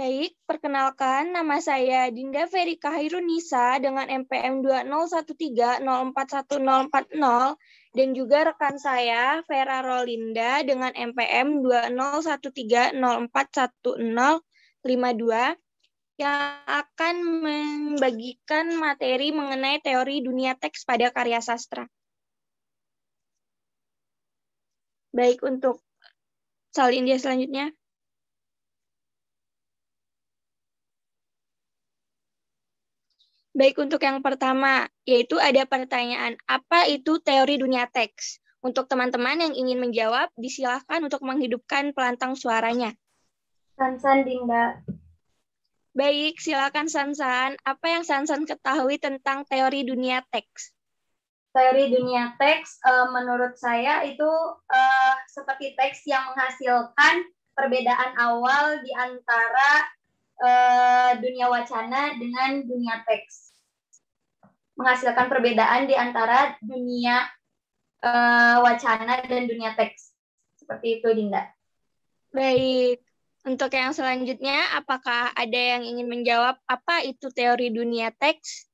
Baik, perkenalkan nama saya Dinda Verika Hairunisa dengan MPM 20130414040 dan juga rekan saya Vera Rolinda dengan MPM 20130411052 yang akan membagikan materi mengenai teori dunia teks pada karya sastra. Baik, untuk salin dia selanjutnya. Baik untuk yang pertama, yaitu ada pertanyaan, apa itu teori dunia teks? Untuk teman-teman yang ingin menjawab, disilahkan untuk menghidupkan pelantang suaranya. Sansan Dinda. Baik, silakan Sansan. Apa yang Sansan ketahui tentang teori dunia teks? Teori dunia teks, uh, menurut saya itu uh, seperti teks yang menghasilkan perbedaan awal di antara uh, dunia wacana dengan dunia teks menghasilkan perbedaan di antara dunia uh, wacana dan dunia teks. Seperti itu, Dinda. Baik. Untuk yang selanjutnya, apakah ada yang ingin menjawab apa itu teori dunia teks?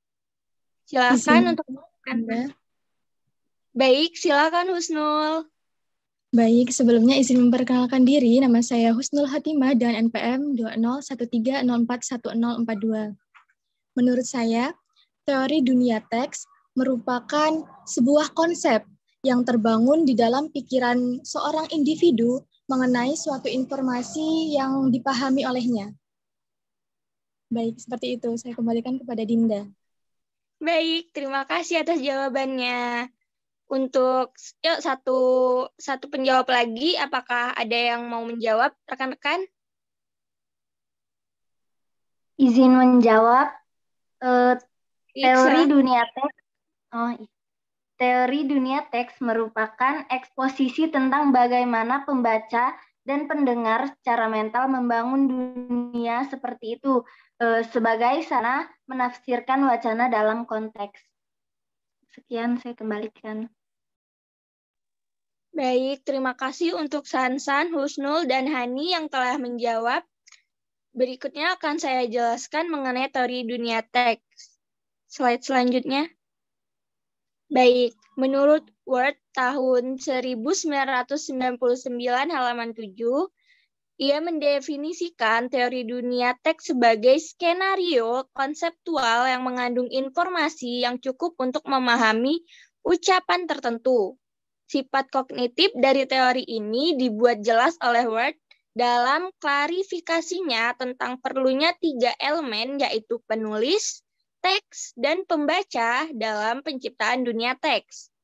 Silakan untuk Anda. Baik, silakan Husnul. Baik, sebelumnya izin memperkenalkan diri. Nama saya Husnul Hatimah dan NPM 20130411042. Menurut saya, teori dunia teks merupakan sebuah konsep yang terbangun di dalam pikiran seorang individu mengenai suatu informasi yang dipahami olehnya. Baik, seperti itu. Saya kembalikan kepada Dinda. Baik, terima kasih atas jawabannya. Untuk yuk satu satu penjawab lagi, apakah ada yang mau menjawab rekan-rekan? Izin menjawab. Uh, Teori dunia teks oh, Teori dunia teks merupakan eksposisi tentang bagaimana pembaca dan pendengar secara mental membangun dunia seperti itu e, sebagai sana menafsirkan wacana dalam konteks. Sekian saya kembalikan. Baik, terima kasih untuk Sansan, Husnul, dan Hani yang telah menjawab. Berikutnya akan saya jelaskan mengenai teori dunia teks. Slide selanjutnya. Baik, menurut Word tahun 1999 halaman 7, ia mendefinisikan teori dunia teks sebagai skenario konseptual yang mengandung informasi yang cukup untuk memahami ucapan tertentu. Sifat kognitif dari teori ini dibuat jelas oleh Word dalam klarifikasinya tentang perlunya tiga elemen yaitu penulis, teks dan pembaca dalam penciptaan dunia teks.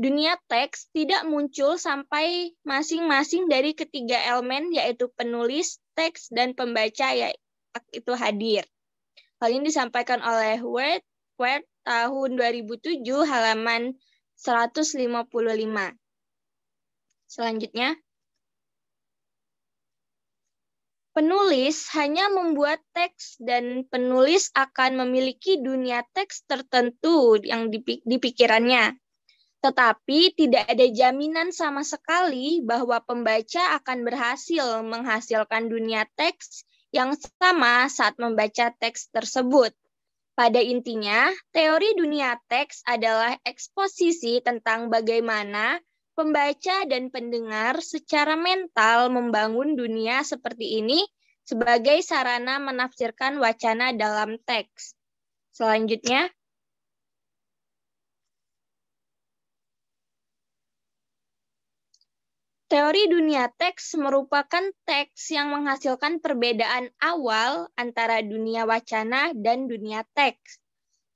Dunia teks tidak muncul sampai masing-masing dari ketiga elemen yaitu penulis, teks, dan pembaca yaitu hadir. Hal ini disampaikan oleh Word, Word tahun 2007 halaman 155. Selanjutnya, Penulis hanya membuat teks dan penulis akan memiliki dunia teks tertentu yang di pikirannya. Tetapi tidak ada jaminan sama sekali bahwa pembaca akan berhasil menghasilkan dunia teks yang sama saat membaca teks tersebut. Pada intinya, teori dunia teks adalah eksposisi tentang bagaimana pembaca dan pendengar secara mental membangun dunia seperti ini sebagai sarana menafsirkan wacana dalam teks. Selanjutnya, Teori dunia teks merupakan teks yang menghasilkan perbedaan awal antara dunia wacana dan dunia teks.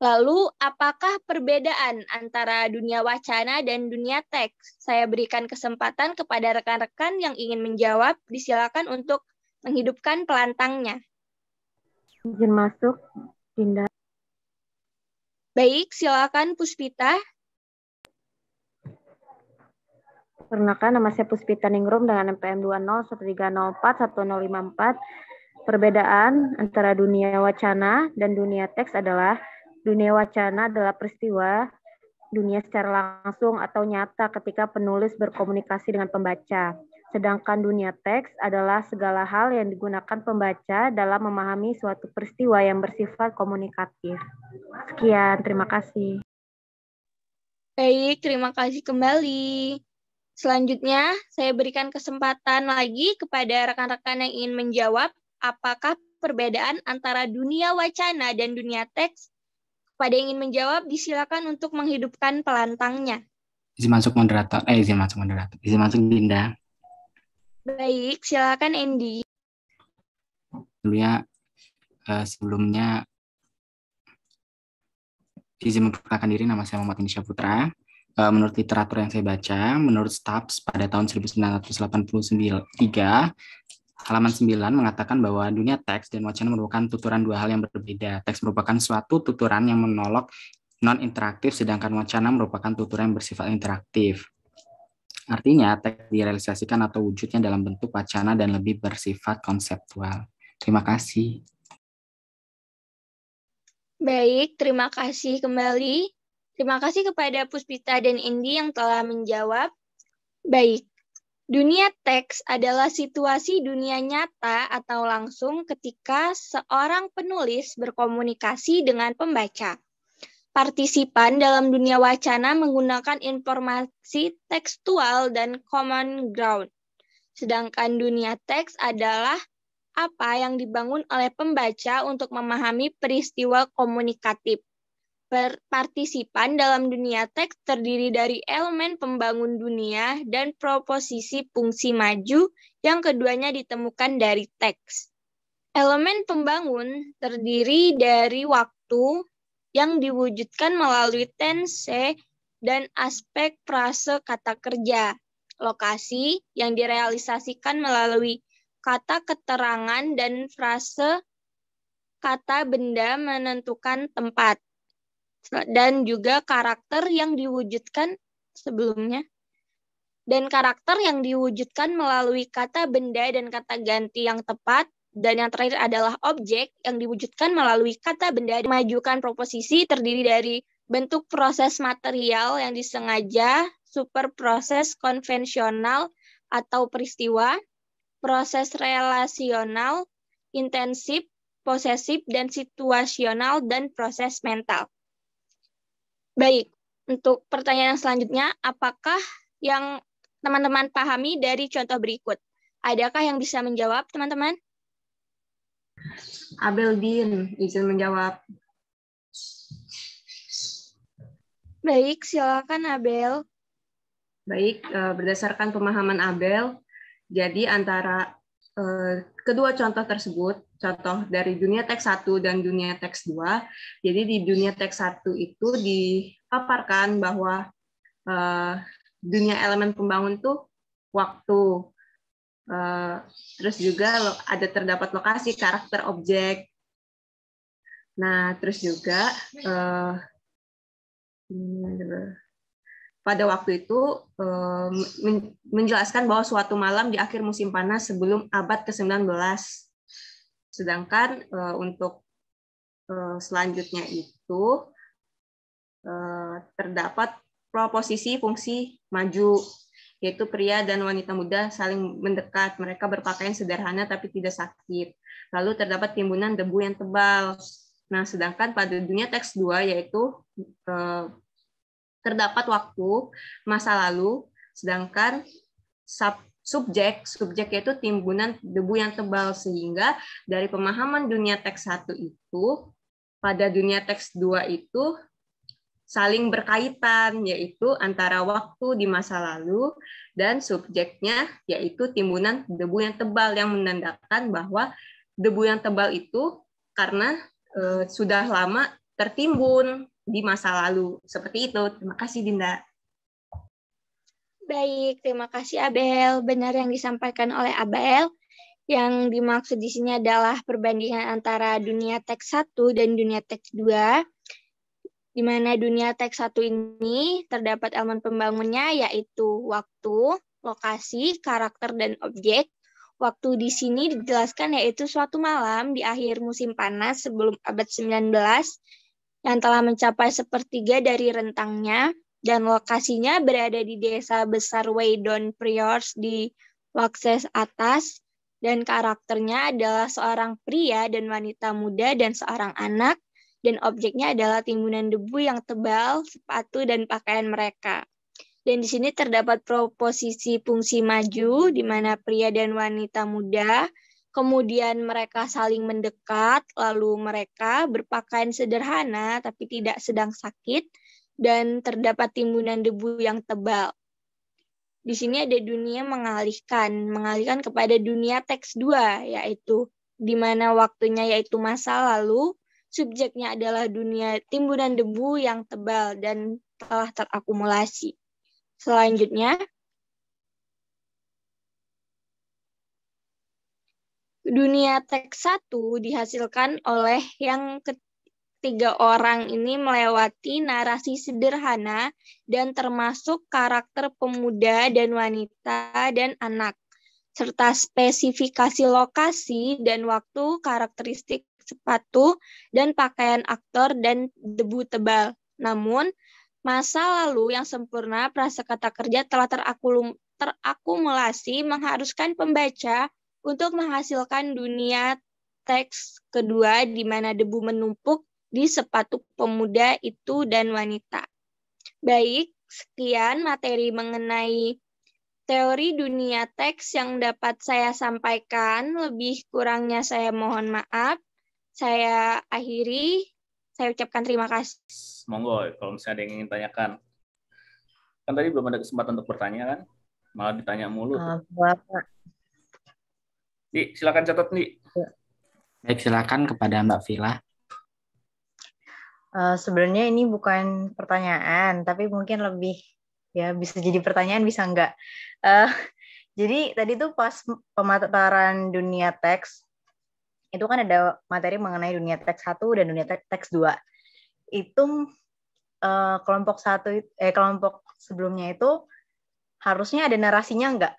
Lalu, apakah perbedaan antara dunia wacana dan dunia teks? Saya berikan kesempatan kepada rekan-rekan yang ingin menjawab. Disilakan untuk menghidupkan pelantangnya. Izin masuk, Dinda. Baik, silakan Puspita. Perkenalkan, nama saya Puspita Ningrum dengan NPM 2013041054. Perbedaan antara dunia wacana dan dunia teks adalah Dunia wacana adalah peristiwa dunia secara langsung atau nyata ketika penulis berkomunikasi dengan pembaca. Sedangkan dunia teks adalah segala hal yang digunakan pembaca dalam memahami suatu peristiwa yang bersifat komunikatif. Sekian, terima kasih. Baik, terima kasih kembali. Selanjutnya, saya berikan kesempatan lagi kepada rekan-rekan yang ingin menjawab apakah perbedaan antara dunia wacana dan dunia teks. Kepada yang ingin menjawab, disilakan untuk menghidupkan pelantangnya. Izin masuk moderator, eh izin masuk moderator, izin masuk Dinda. Baik, silakan Andy. Dulunya uh, sebelumnya izin memperkenalkan diri nama saya Muhammad Indonesia Putra. Uh, menurut literatur yang saya baca, menurut Stubbs pada tahun 1983, halaman 9 mengatakan bahwa dunia teks dan wacana merupakan tuturan dua hal yang berbeda. Teks merupakan suatu tuturan yang menolak non-interaktif, sedangkan wacana merupakan tuturan yang bersifat interaktif. Artinya, teks direalisasikan atau wujudnya dalam bentuk wacana dan lebih bersifat konseptual. Terima kasih. Baik, terima kasih kembali. Terima kasih kepada Puspita dan Indi yang telah menjawab. Baik, dunia teks adalah situasi dunia nyata atau langsung ketika seorang penulis berkomunikasi dengan pembaca partisipan dalam dunia wacana menggunakan informasi tekstual dan common ground. Sedangkan dunia teks adalah apa yang dibangun oleh pembaca untuk memahami peristiwa komunikatif. Partisipan dalam dunia teks terdiri dari elemen pembangun dunia dan proposisi fungsi maju yang keduanya ditemukan dari teks. Elemen pembangun terdiri dari waktu, yang diwujudkan melalui tense dan aspek frase kata kerja. Lokasi yang direalisasikan melalui kata keterangan dan frase kata benda menentukan tempat. Dan juga karakter yang diwujudkan sebelumnya. Dan karakter yang diwujudkan melalui kata benda dan kata ganti yang tepat dan yang terakhir adalah objek yang diwujudkan melalui kata benda memajukan proposisi terdiri dari bentuk proses material yang disengaja, super proses konvensional atau peristiwa, proses relasional, intensif, posesif, dan situasional, dan proses mental. Baik, untuk pertanyaan selanjutnya, apakah yang teman-teman pahami dari contoh berikut? Adakah yang bisa menjawab, teman-teman? Abel Din izin menjawab. Baik, silakan Abel. Baik, eh, berdasarkan pemahaman Abel, jadi antara eh, kedua contoh tersebut, contoh dari dunia teks 1 dan dunia teks 2, jadi di dunia teks 1 itu dipaparkan bahwa eh, dunia elemen pembangun itu waktu, Eh, terus juga ada terdapat lokasi karakter objek. Nah, terus juga uh, pada waktu itu menjelaskan bahwa suatu malam di akhir musim panas sebelum abad ke-19. Sedangkan uh, untuk uh, selanjutnya itu uh, terdapat proposisi fungsi maju yaitu pria dan wanita muda saling mendekat. Mereka berpakaian sederhana tapi tidak sakit. Lalu terdapat timbunan debu yang tebal. Nah, sedangkan pada dunia teks 2 yaitu eh, terdapat waktu masa lalu, sedangkan sub, subjek subjek yaitu timbunan debu yang tebal sehingga dari pemahaman dunia teks 1 itu pada dunia teks 2 itu saling berkaitan, yaitu antara waktu di masa lalu dan subjeknya, yaitu timbunan debu yang tebal yang menandakan bahwa debu yang tebal itu karena e, sudah lama tertimbun di masa lalu. Seperti itu. Terima kasih, Dinda. Baik, terima kasih Abel. Benar yang disampaikan oleh Abel. Yang dimaksud di sini adalah perbandingan antara dunia teks 1 dan dunia teks 2 di mana dunia teks satu ini terdapat elemen pembangunnya yaitu waktu, lokasi, karakter, dan objek. Waktu di sini dijelaskan yaitu suatu malam di akhir musim panas sebelum abad 19 yang telah mencapai sepertiga dari rentangnya dan lokasinya berada di desa besar Weydon Priors di Wakses atas dan karakternya adalah seorang pria dan wanita muda dan seorang anak dan objeknya adalah timbunan debu yang tebal, sepatu dan pakaian mereka. Dan di sini terdapat proposisi fungsi maju di mana pria dan wanita muda kemudian mereka saling mendekat, lalu mereka berpakaian sederhana tapi tidak sedang sakit, dan terdapat timbunan debu yang tebal. Di sini ada dunia mengalihkan, mengalihkan kepada dunia teks dua, yaitu di mana waktunya yaitu masa lalu, subjeknya adalah dunia timbunan debu yang tebal dan telah terakumulasi. Selanjutnya, dunia teks satu dihasilkan oleh yang ketiga orang ini melewati narasi sederhana dan termasuk karakter pemuda dan wanita dan anak serta spesifikasi lokasi dan waktu karakteristik sepatu, dan pakaian aktor dan debu tebal. Namun, masa lalu yang sempurna kata kerja telah terakulum, terakumulasi mengharuskan pembaca untuk menghasilkan dunia teks kedua di mana debu menumpuk di sepatu pemuda itu dan wanita. Baik, sekian materi mengenai teori dunia teks yang dapat saya sampaikan. Lebih kurangnya saya mohon maaf saya akhiri. Saya ucapkan terima kasih. Monggo, kalau misalnya ada yang ingin tanyakan. Kan tadi belum ada kesempatan untuk bertanya kan? Malah ditanya mulu. Uh, Bapak. Di, silakan catat, Di. Ya. Baik, silakan kepada Mbak Vila. Uh, sebenarnya ini bukan pertanyaan, tapi mungkin lebih ya bisa jadi pertanyaan bisa enggak. Uh, jadi tadi tuh pas pemaparan dunia teks itu kan ada materi mengenai dunia teks satu dan dunia teks dua. Itu uh, kelompok satu eh kelompok sebelumnya itu harusnya ada narasinya enggak?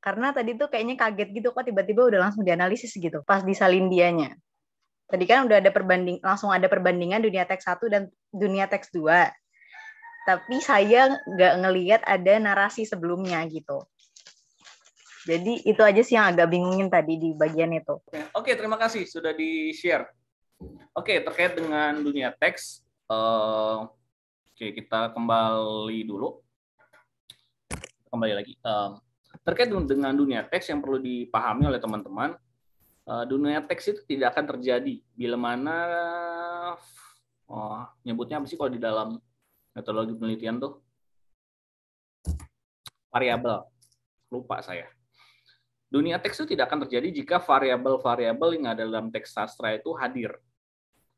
Karena tadi tuh kayaknya kaget gitu kok tiba-tiba udah langsung dianalisis gitu pas disalin dianya. Tadi kan udah ada perbanding langsung ada perbandingan dunia teks satu dan dunia teks dua. Tapi saya nggak ngelihat ada narasi sebelumnya gitu. Jadi itu aja sih yang agak bingungin tadi di bagian itu. Oke, terima kasih sudah di-share. Oke, terkait dengan dunia teks, uh, oke kita kembali dulu. Kembali lagi. Uh, terkait dengan dunia teks yang perlu dipahami oleh teman-teman, uh, dunia teks itu tidak akan terjadi bila mana oh, nyebutnya apa sih kalau di dalam metodologi penelitian tuh variabel lupa saya Dunia teks itu tidak akan terjadi jika variabel-variabel yang ada dalam teks sastra itu hadir.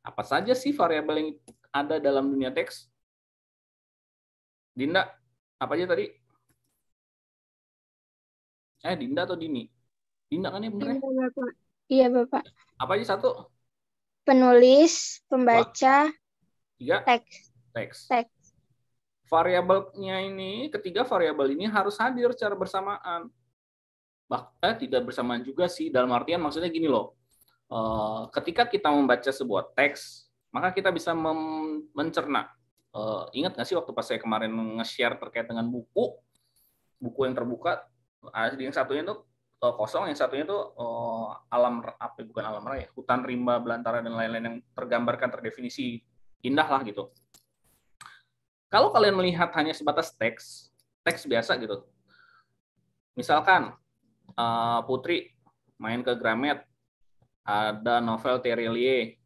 Apa saja sih variabel yang ada dalam dunia teks? Dinda, apa aja tadi? Eh, Dinda atau Dini? Dinda kan ya bener Bapak. Iya, Bapak. Apa aja satu? Penulis, pembaca, Tiga? teks. Teks. Teks. Variabelnya ini, ketiga variabel ini harus hadir secara bersamaan bahkan tidak bersamaan juga sih dalam artian maksudnya gini loh eh, ketika kita membaca sebuah teks maka kita bisa mencerna uh, ingat nggak sih waktu pas saya kemarin nge-share terkait dengan buku buku yang terbuka yang satunya itu uh, kosong yang satunya itu uh, alam apa bukan alam raya hutan rimba belantara dan lain-lain yang tergambarkan terdefinisi indah lah gitu kalau kalian melihat hanya sebatas teks teks biasa gitu misalkan uh, Putri main ke Gramet, ada novel Terelie,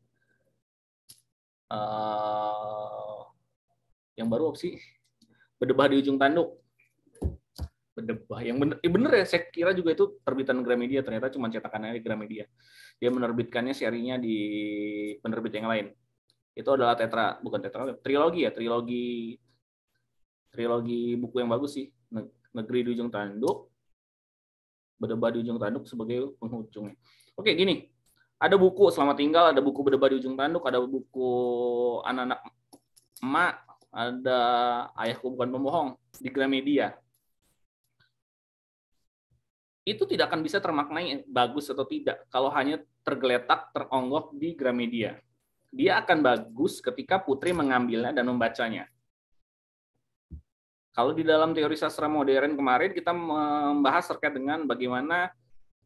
uh, yang baru apa sih? Berdebah di ujung tanduk. Berdebah. Yang bener, ya bener ya, saya kira juga itu terbitan Gramedia, ternyata cuma cetakannya di Gramedia. Dia menerbitkannya serinya di penerbit yang lain. Itu adalah tetra, bukan tetra, trilogi ya, trilogi trilogi buku yang bagus sih. Negeri di ujung tanduk, berdebat di ujung tanduk sebagai penghujungnya. Oke, gini. Ada buku Selamat Tinggal, ada buku berdebat di ujung tanduk, ada buku Anak-anak Emak, ada Ayahku Bukan Pembohong di Gramedia. Itu tidak akan bisa termaknai bagus atau tidak kalau hanya tergeletak, teronggok di Gramedia. Dia akan bagus ketika Putri mengambilnya dan membacanya. Kalau di dalam teori sastra modern kemarin kita membahas terkait dengan bagaimana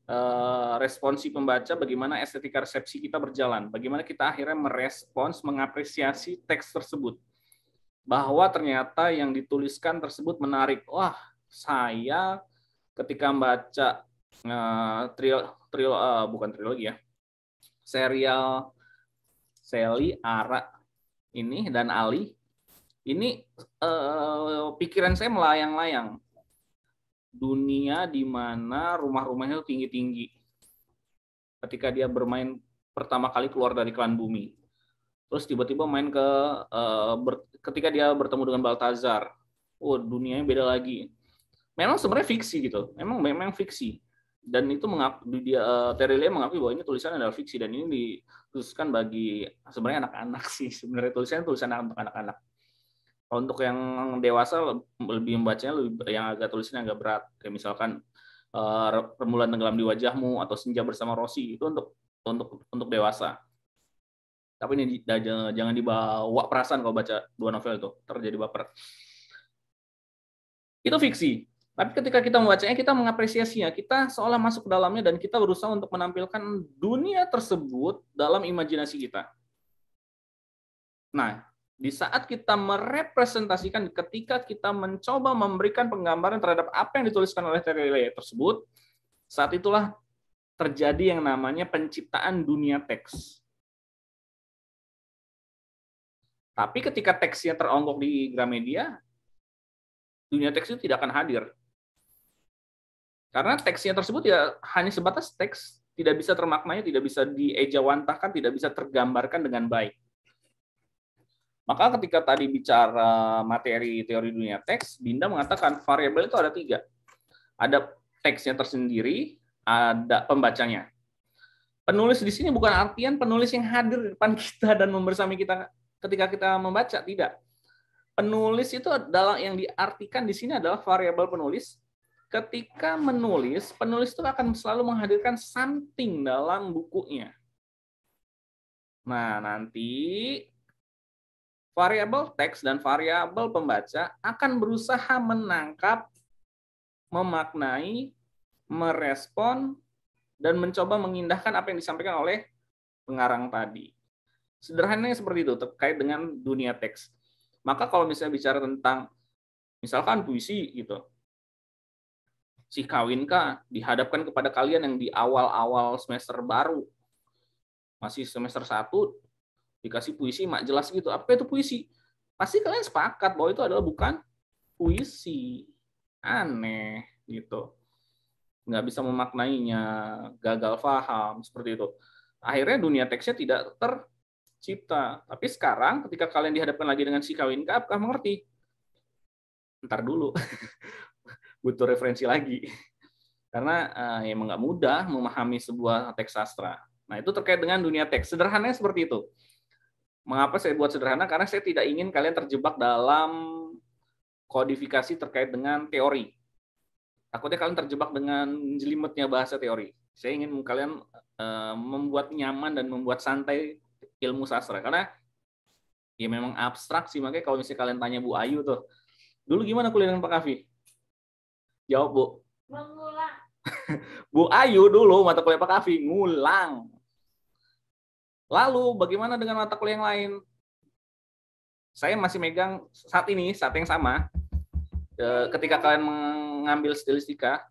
uh, responsi pembaca, bagaimana estetika resepsi kita berjalan, bagaimana kita akhirnya merespons, mengapresiasi teks tersebut. Bahwa ternyata yang dituliskan tersebut menarik. Wah, saya ketika membaca uh, trio, trio uh, bukan trilogi ya, serial Sally, Ara ini dan Ali ini uh, pikiran saya melayang-layang. Dunia di mana rumah-rumahnya tinggi-tinggi. Ketika dia bermain pertama kali keluar dari klan bumi. Terus tiba-tiba main ke uh, ber, ketika dia bertemu dengan Baltazar. Oh, dunianya beda lagi. Memang sebenarnya fiksi gitu. Memang memang fiksi. Dan itu mengaku dia uh, Terelia mengakui bahwa ini tulisan adalah fiksi. Dan ini dituliskan bagi sebenarnya anak-anak sih. Sebenarnya tulisannya tulisan untuk anak-anak. Untuk yang dewasa lebih membacanya lebih yang agak tulisannya agak berat. Kayak misalkan uh, rembulan tenggelam di wajahmu atau senja bersama Rosi itu untuk untuk untuk dewasa. Tapi ini jangan dibawa perasaan kalau baca dua novel itu. Terjadi baper. Itu fiksi tapi ketika kita membacanya kita mengapresiasinya kita seolah masuk ke dalamnya dan kita berusaha untuk menampilkan dunia tersebut dalam imajinasi kita nah di saat kita merepresentasikan ketika kita mencoba memberikan penggambaran terhadap apa yang dituliskan oleh Terry tersebut, saat itulah terjadi yang namanya penciptaan dunia teks. Tapi ketika teksnya teronggok di Gramedia, dunia teks itu tidak akan hadir. Karena teksnya tersebut ya hanya sebatas teks, tidak bisa termaknai, tidak bisa diejawantahkan, tidak bisa tergambarkan dengan baik. Maka ketika tadi bicara materi teori dunia teks, Binda mengatakan variabel itu ada tiga. Ada teksnya tersendiri, ada pembacanya. Penulis di sini bukan artian penulis yang hadir di depan kita dan membersami kita ketika kita membaca, tidak. Penulis itu adalah yang diartikan di sini adalah variabel penulis. Ketika menulis, penulis itu akan selalu menghadirkan something dalam bukunya. Nah, nanti variabel teks dan variabel pembaca akan berusaha menangkap, memaknai, merespon, dan mencoba mengindahkan apa yang disampaikan oleh pengarang tadi. Sederhananya seperti itu terkait dengan dunia teks. Maka kalau misalnya bicara tentang misalkan puisi gitu, si kawinkah dihadapkan kepada kalian yang di awal-awal semester baru, masih semester 1, dikasih puisi mak jelas gitu. Apa itu puisi? Pasti kalian sepakat bahwa itu adalah bukan puisi. Aneh gitu. Nggak bisa memaknainya gagal paham seperti itu. Akhirnya dunia teksnya tidak tercipta. Tapi sekarang ketika kalian dihadapkan lagi dengan si kawin apakah mengerti. Ntar dulu butuh referensi lagi karena uh, emang nggak mudah memahami sebuah teks sastra nah itu terkait dengan dunia teks sederhananya seperti itu Mengapa saya buat sederhana? Karena saya tidak ingin kalian terjebak dalam kodifikasi terkait dengan teori. Takutnya kalian terjebak dengan jelimetnya bahasa teori. Saya ingin kalian uh, membuat nyaman dan membuat santai ilmu sastra. Karena ya memang abstrak sih. Makanya kalau misalnya kalian tanya Bu Ayu tuh, dulu gimana kuliah dengan Pak Kavi? Jawab Bu. Mengulang. Bu Ayu dulu mata kuliah Pak Kavi ngulang Lalu bagaimana dengan mata kuliah yang lain? Saya masih megang saat ini, saat yang sama, ketika kalian mengambil stilistika,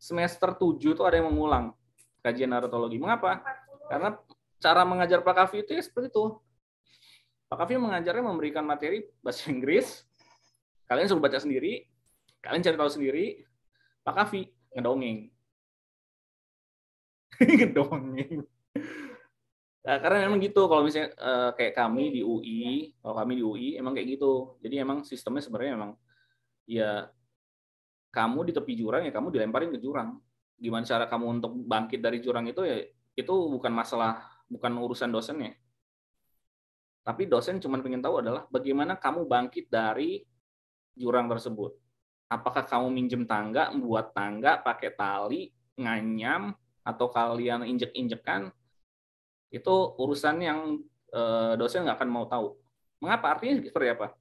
semester 7 itu ada yang mengulang kajian narratologi. Mengapa? Karena cara mengajar Pak Kavi itu ya seperti itu. Pak Kavi mengajarnya memberikan materi bahasa Inggris, kalian suruh baca sendiri, kalian cari tahu sendiri, Pak Kavi ngedongeng. ngedongeng. Nah, karena memang gitu kalau misalnya uh, kayak kami di UI, kalau kami di UI emang kayak gitu. Jadi emang sistemnya sebenarnya memang ya kamu di tepi jurang ya kamu dilemparin ke jurang. Gimana cara kamu untuk bangkit dari jurang itu ya itu bukan masalah bukan urusan dosennya. Tapi dosen cuma pengen tahu adalah bagaimana kamu bangkit dari jurang tersebut. Apakah kamu minjem tangga, membuat tangga pakai tali, nganyam, atau kalian injek-injekan, itu urusan yang uh, dosen nggak akan mau tahu. Mengapa? Artinya seperti apa?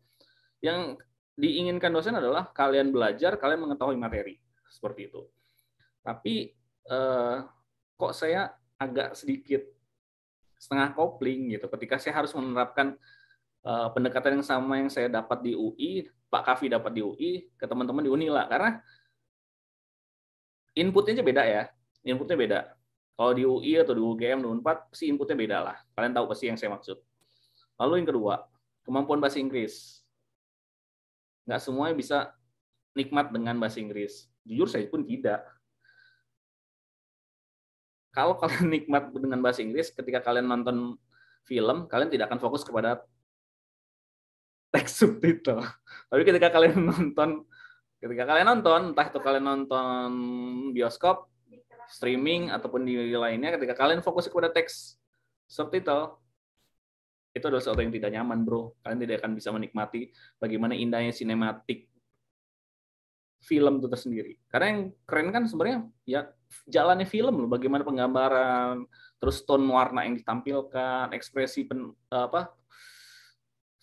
Yang diinginkan dosen adalah kalian belajar, kalian mengetahui materi seperti itu. Tapi eh, kok saya agak sedikit setengah kopling gitu ketika saya harus menerapkan uh, pendekatan yang sama yang saya dapat di UI, Pak Kavi dapat di UI, ke teman-teman di Unila karena inputnya aja beda ya. Inputnya beda. Kalau di UI atau di UGM, di Unpad, pasti inputnya beda lah. Kalian tahu pasti yang saya maksud. Lalu yang kedua, kemampuan bahasa Inggris. Nggak semuanya bisa nikmat dengan bahasa Inggris. Jujur saya pun tidak. Kalau kalian nikmat dengan bahasa Inggris, ketika kalian nonton film, kalian tidak akan fokus kepada teks subtitle. Tapi ketika kalian nonton ketika kalian nonton, entah itu kalian nonton bioskop, streaming ataupun di lainnya ketika kalian fokus kepada teks subtitle itu adalah sesuatu yang tidak nyaman bro. Kalian tidak akan bisa menikmati bagaimana indahnya sinematik film itu tersendiri. Karena yang keren kan sebenarnya ya jalannya film loh. Bagaimana penggambaran terus tone warna yang ditampilkan ekspresi pen, apa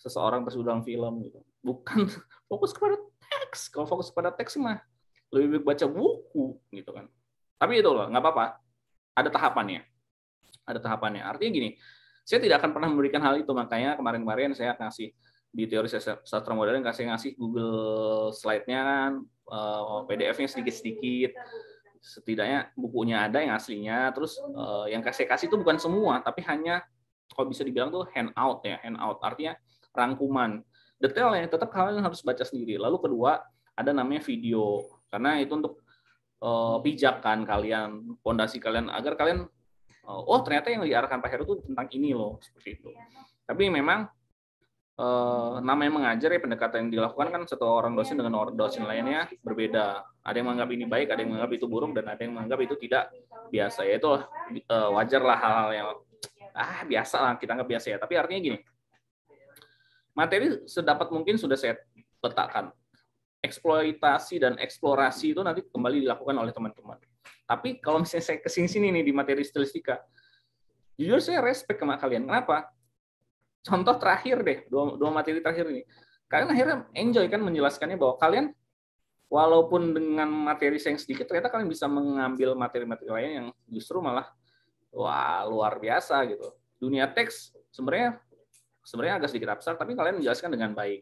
seseorang tersebut dalam film gitu bukan fokus kepada teks kalau fokus kepada teks mah lebih baik baca buku gitu kan tapi itu loh, nggak apa-apa. Ada tahapannya. Ada tahapannya. Artinya gini, saya tidak akan pernah memberikan hal itu. Makanya kemarin-kemarin saya kasih di teori sastra modern kasih ngasih Google slide-nya kan, uh, PDF-nya sedikit-sedikit. Setidaknya bukunya ada yang aslinya. Terus uh, yang kasih kasih itu bukan semua, tapi hanya kalau bisa dibilang tuh handout ya, handout. Artinya rangkuman. Detailnya tetap kalian harus baca sendiri. Lalu kedua, ada namanya video. Karena itu untuk uh, pijakan kalian, fondasi kalian agar kalian uh, oh ternyata yang diarahkan Pak Heru itu tentang ini loh seperti itu. Tapi memang uh, namanya mengajar ya pendekatan yang dilakukan kan satu orang dosen dengan orang dosen lainnya berbeda. Ada yang menganggap ini baik, ada yang menganggap itu buruk, dan ada yang menganggap itu tidak biasa. Ya itu uh, wajar lah hal-hal yang ah biasa lah kita anggap biasa ya. Tapi artinya gini, materi sedapat mungkin sudah saya letakkan eksploitasi dan eksplorasi itu nanti kembali dilakukan oleh teman-teman. Tapi kalau misalnya saya ke sini-sini nih di materi stilistika, jujur saya respect sama kalian. Kenapa? Contoh terakhir deh, dua, dua materi terakhir ini. Kalian akhirnya enjoy kan menjelaskannya bahwa kalian walaupun dengan materi yang sedikit, ternyata kalian bisa mengambil materi-materi lain yang justru malah wah luar biasa gitu. Dunia teks sebenarnya sebenarnya agak sedikit abstrak, tapi kalian menjelaskan dengan baik